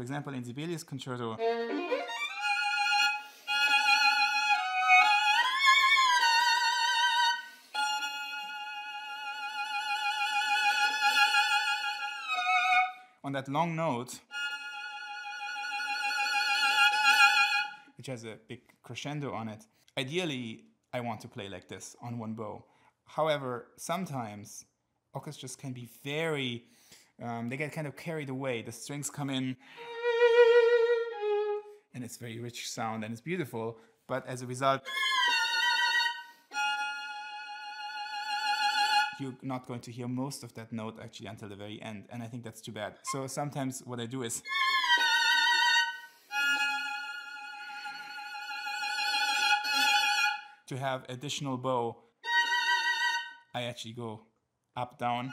For example, in Sibelius Concerto, on that long note, which has a big crescendo on it, ideally I want to play like this on one bow. However, sometimes orchestras can be very, um, they get kind of carried away. The strings come in and it's very rich sound and it's beautiful, but as a result, you're not going to hear most of that note actually until the very end, and I think that's too bad. So sometimes what I do is to have additional bow, I actually go up, down,